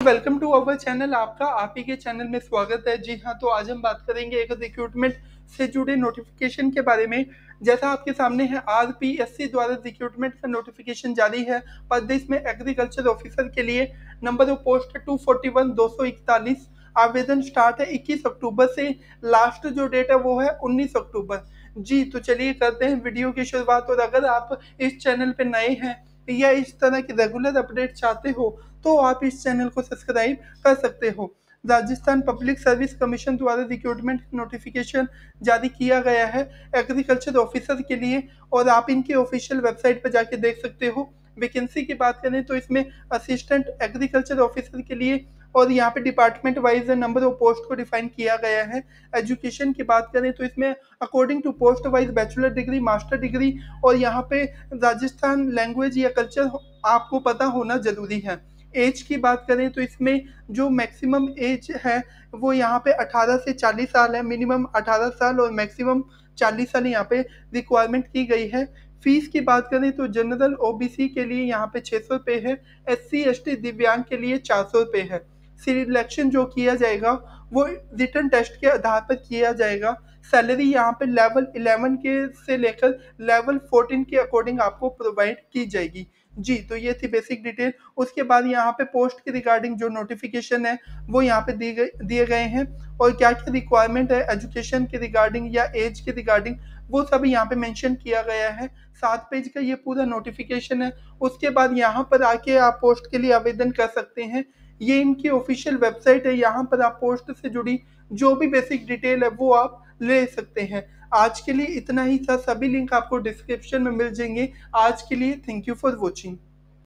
Welcome to our channel, आपका आप ही के चैनल में स्वागत है। जी हाँ तो आज हम बात करेंगे एक रिक्रूटमेंट से जुड़े नोटिफिकेशन के बारे में। जैसा आपके सामने है आर पी एस सी द्वारा रिक्रूटमेंट का नोटिफिकेशन जारी है प्रदेश में एग्रीकल्चर ऑफिसर के लिए। Number of post two forty one दो सौ इकतालीस आवेदन स्टार्ट है इक्कीस अक्टूबर से। लास्ट जो डेट है वो है उन्नीस अक्टूबर। जी तो चलिए करते हैं वीडियो की शुरुआत। और अगर आप इस चैनल पे नए हैं, या इस तरह के रेगुलर अपडेट चाहते हो तो आप इस चैनल को सब्सक्राइब कर सकते हो। राजस्थान पब्लिक सर्विस कमीशन द्वारा रिक्रूटमेंट नोटिफिकेशन जारी किया गया है एग्रीकल्चर ऑफिसर के लिए और आप इनके ऑफिशियल वेबसाइट पर जाके देख सकते हो। वैकेंसी की बात करें तो इसमें असिस्टेंट एग्रीकल्चर ऑफिसर के लिए और यहाँ पे department wise number of post को डिफाइन किया गया है। एजुकेशन की बात करें तो इसमें according to post wise bachelor degree, master degree और यहाँ पे राजस्थान लैंग्वेज या कल्चर आपको पता होना ज़रूरी है। एज की बात करें तो इसमें जो मैक्सिमम एज है, वो यहाँ पे 18 से 40 साल है। मिनिमम 18 साल और मैक्सिमम 40 साल यहाँ पे रिक्वायरमेंट की गई है। फ़ीस की बात करें तो जनरल ओबीसी के लिए यहाँ पे छः सौ रुपये है एस सी एस टी दिव्यांग के लिए चार सौ रुपये है। सिलेक्शन जो किया जाएगा, वो रिटर्न टेस्ट के आधार पर किया जाएगा। सैलरी यहाँ पे लेवल 11 के से लेकर लेवल 14 के अकॉर्डिंग आपको प्रोवाइड की जाएगी। जी तो ये थी बेसिक डिटेल उसके बाद यहाँ पे पोस्ट के रिगार्डिंग जो नोटिफिकेशन है, वो यहाँ पे दिए गए दिए गए हैं। और क्या क्या रिक्वायरमेंट है एजुकेशन के रिगार्डिंग या एज के रिगार्डिंग वो सब यहाँ पे मेंशन किया गया है। सात पेज का ये पूरा नोटिफिकेशन है। उसके बाद यहाँ पर आके आप पोस्ट के लिए आवेदन कर सकते हैं। ये इनकी ऑफिशियल वेबसाइट है। यहाँ पर आप पोस्ट से जुड़ी जो भी बेसिक डिटेल है, वो आप ले सकते हैं। आज के लिए इतना ही था। सभी लिंक आपको डिस्क्रिप्शन में मिल जाएँगे। आज के लिए थैंक यू फॉर वॉचिंग